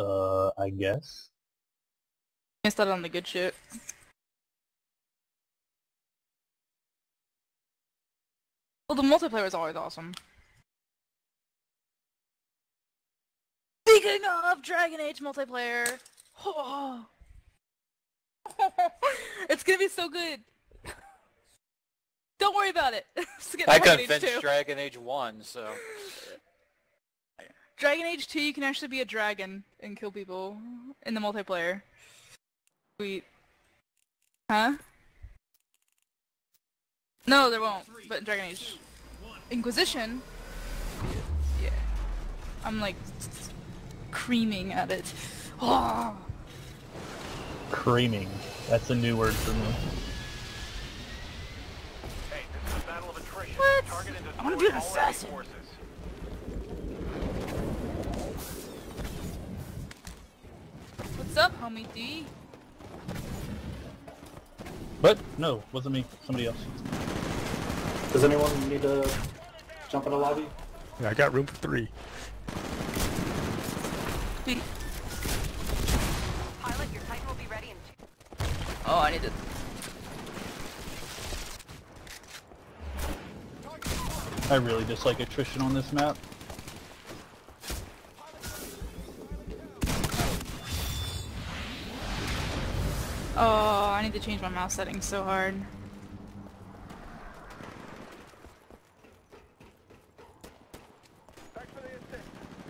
Uh, I guess. Missed out on the good shit. Well, the multiplayer is always awesome. Speaking of Dragon Age multiplayer, it's gonna be so good. Don't worry about it. I Dragon couldn't finish Dragon Age 1, so... Dragon Age 2, you can actually be a dragon and kill people in the multiplayer. Sweet. Huh? No, there won't. But in Dragon Age Inquisition, yeah, I'm like creaming at it. Oh, Creaming. That's a new word for me. Hey, this is a battle of attrition. What? Target and I wanna destroy be an all assassin. forces. Up, homie D? But no, wasn't me. Somebody else. Does anyone need to jump in the lobby? Yeah, I got room for three. D. Pilot, your Titan will be ready in two. Oh, I need to. I really dislike attrition on this map. Oh, I need to change my mouse settings so hard.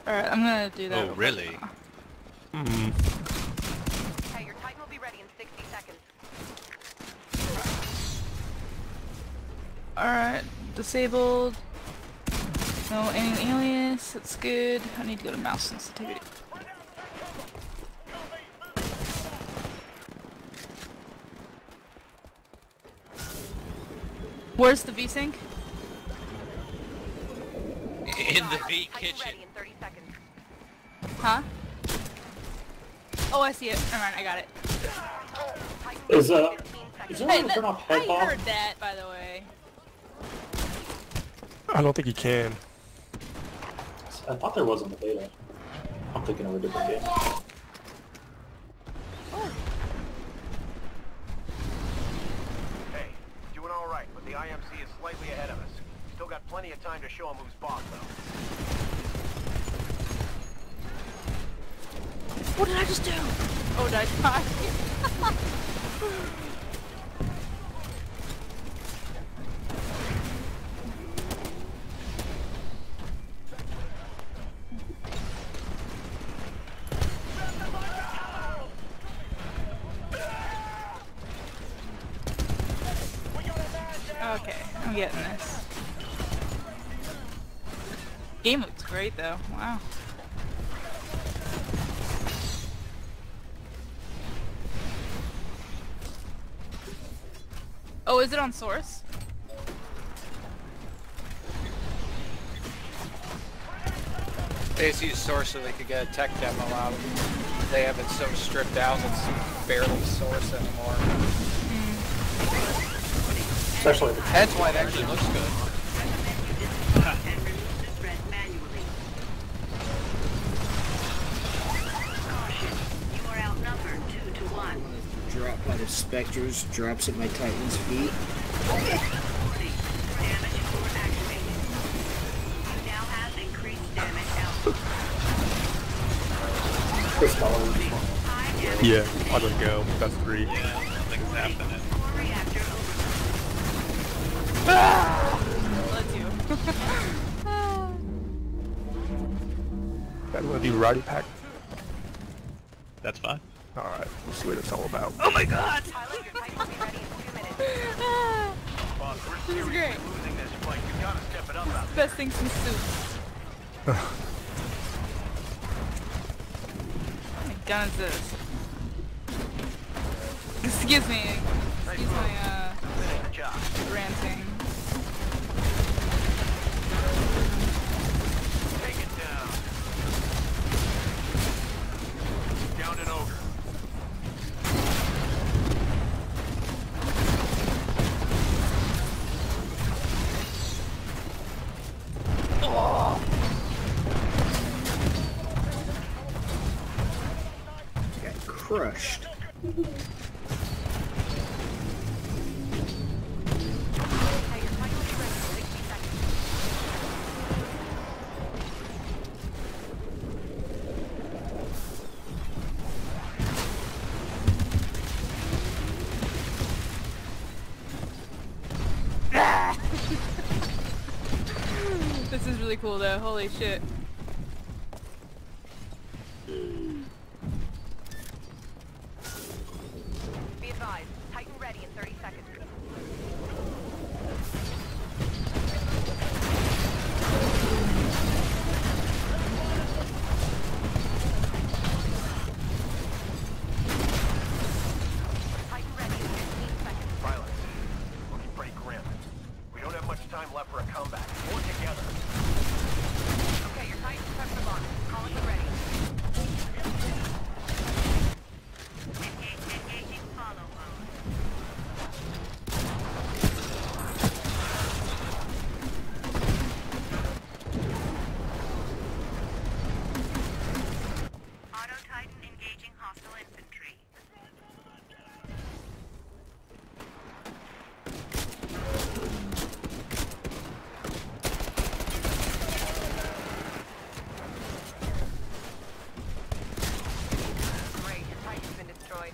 Alright, I'm gonna do that. Oh, real quick. really? Hmm. Hey, your Titan will be ready in 60 seconds. Alright, disabled. No alien alias, that's good. I need to go to mouse sensitivity. Where's the VSync? In the V kitchen. 30 seconds. Huh? Oh, I see it. Never mind, I got it. Titan Is, ready uh, in 15 seconds. Is there a Hey, way to turn off I head bomb? heard that, by the way. I don't think he can. I thought there was in the beta. I'm thinking of a different game. Hey, doing all right, but the IMC is slightly ahead of us. Still got plenty of time to show 'em who's boss, though. What did I just do? Oh, did I die? Okay, I'm getting this. Game looks great though. Wow. Oh, is it on source? They just use source so they could get a tech demo out. They have it so stripped out it's barely source anymore. Hmm. Especially the That's why it actually looks good. You are outnumbered two to one. Drop by the specters, drops at my Titan's feet. Damage core activated. You now have increased damage output. Chris Dollar. High damage Yeah, I'll just go. That's three. Yeah, something's happening. Core reactor overload. Let's you. I'm gonna do Rowdy Pack. That's fine. Alright, let's see what it's all about. oh my god! Pilot, your Titan will be ready in two minutes. Boss, we're This is great. this fight. You gotta step it up out Best thing since soup. What kind of gun is this? Excuse me. Excuse my, uh, there. Good job. ranting. Take it down. Down and over. crushed. Hey, your Titan will be ready in 60 seconds. This is really cool though, holy shit. Be advised, Titan ready in 30 seconds. Titan ready in 15 seconds. Silence. Looking pretty grim. We don't have much time left for a comeback. Work together. Okay, your Titan's touched the launch. Calling you ready. Engage, engaging follow mode. Auto Titan engaging hostile infantry. Great, your Titan's been destroyed.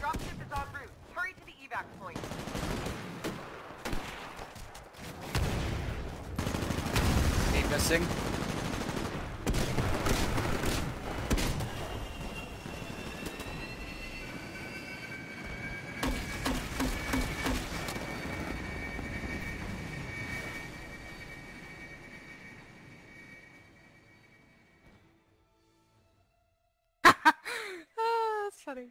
Dropship is en route. Hurry to the evac point. Any missing? ah, that's funny.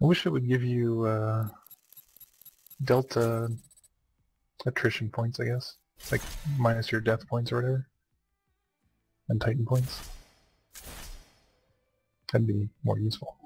I wish it would give you uh, delta attrition points, I guess. It's like minus your death points or whatever. And Titan points. That'd be more useful.